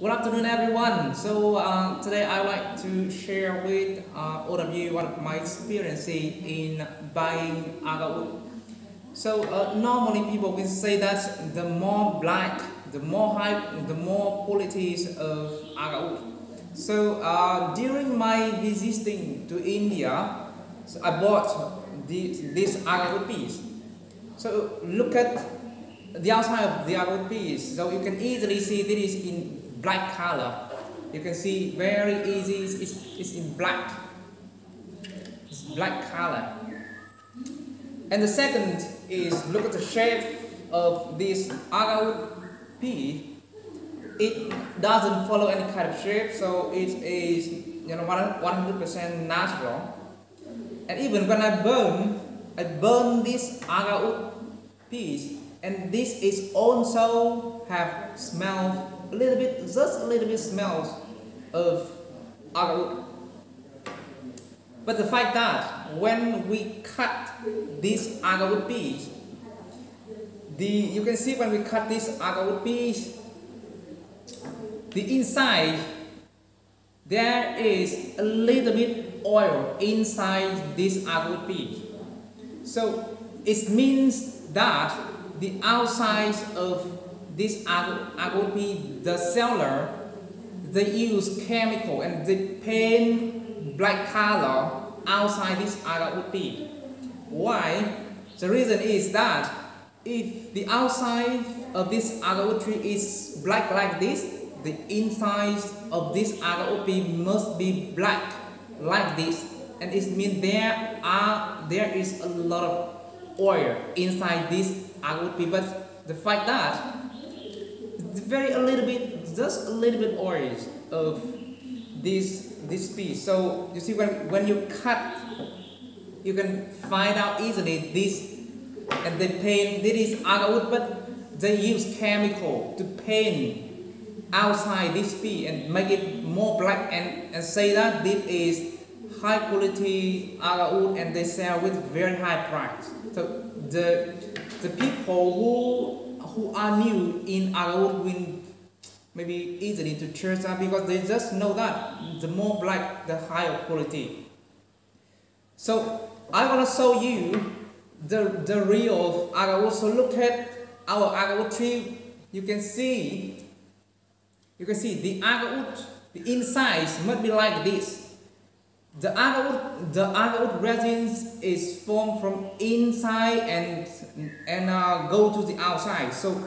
Good afternoon, everyone. So uh, today I would like to share with uh, all of you what my experience in buying agarwood. So uh, normally people will say that the more black, the more high, the more qualities of agarwood. So uh, during my visiting to India, so I bought this, this agarwood piece. So look at the outside of the agarwood piece. So you can easily see this is in black color. You can see very easy, it's, it's in black. It's black color. And the second is look at the shape of this agarwood pea. It doesn't follow any kind of shape, so it is you know 100% natural. And even when I burn, I burn this agarwood piece, and this is also have smell a little bit, just a little bit smells of agarwood. But the fact that when we cut this agarwood piece, the you can see when we cut this agarwood piece, the inside there is a little bit oil inside this agarwood piece. So it means that the outside of this agarwood, the seller, they use chemical and they paint black color outside this agarwood. Why? The reason is that if the outside of this agarwood tree is black like this, the inside of this agarwood must be black like this, and it means there are there is a lot of oil inside this agarwood. But the fact that very a little bit, just a little bit orange of this this piece. So you see when when you cut, you can find out easily this, and they paint this is agarwood, but they use chemical to paint outside this piece and make it more black and, and say that this is high quality agarwood and they sell with very high price. So the the people who who are new in agarwood will maybe easily to choose that uh, because they just know that the more black the higher quality. So I want to show you the, the real of agarwood. So look at our agarwood tree. You can see, you can see the agarwood, the inside must be like this. The agarwood, the agarwood resins is formed from inside and and uh, go to the outside. So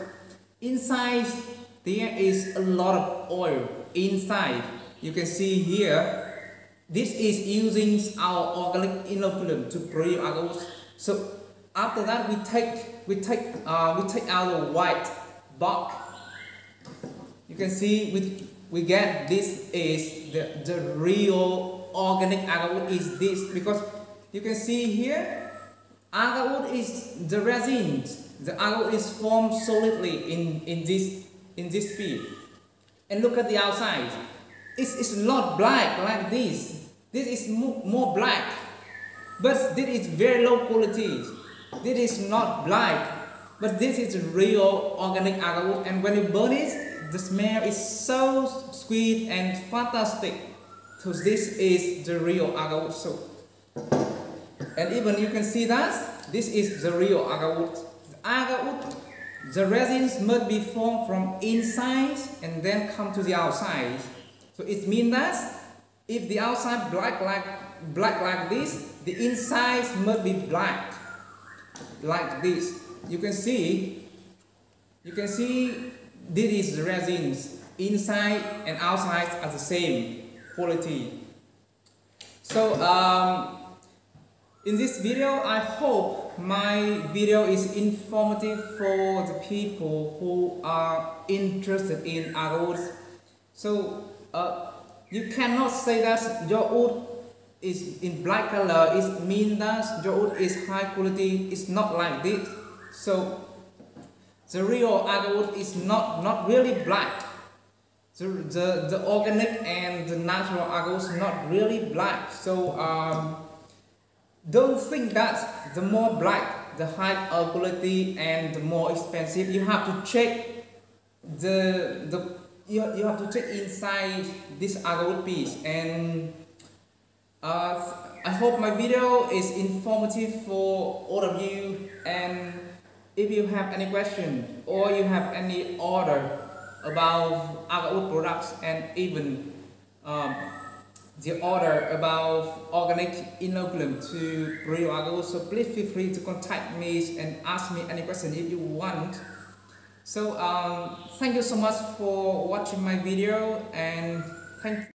inside there is a lot of oil inside. You can see here. This is using our organic inoculum to produce agarwood. So after that we take we take uh, we take the white bark. You can see we we get this is the the real organic agarwood is this. Because you can see here agarwood is the resin. The agarwood is formed solidly in in this in this pit and look at the outside. It's, it's not black like this. This is more, more black. But this is very low quality. This is not black. But this is real organic agarwood and when you burn it the smell is so sweet and fantastic so this is the real agarwood soap. And even you can see that this is the real agarwood. The agarwood, the resins must be formed from inside and then come to the outside. So it means that if the outside black like black like this, the inside must be black like this. You can see, you can see this is the resins inside and outside are the same quality. So um, in this video, I hope my video is informative for the people who are interested in agarwood. So uh, you cannot say that your wood is in black color. It means that your wood is high quality. It's not like this. So the real agarwood is not not really black the, the, the organic and the natural agarwood not really black. So um, don't think that the more black, the high quality and the more expensive. You have to check the, the you, you have to check inside this agarwood piece and uh, I hope my video is informative for all of you and if you have any question or you have any order about agarwood products and even um, the order about organic inoculum to brew agarwood so please feel free to contact me and ask me any question if you want. So um, thank you so much for watching my video and thank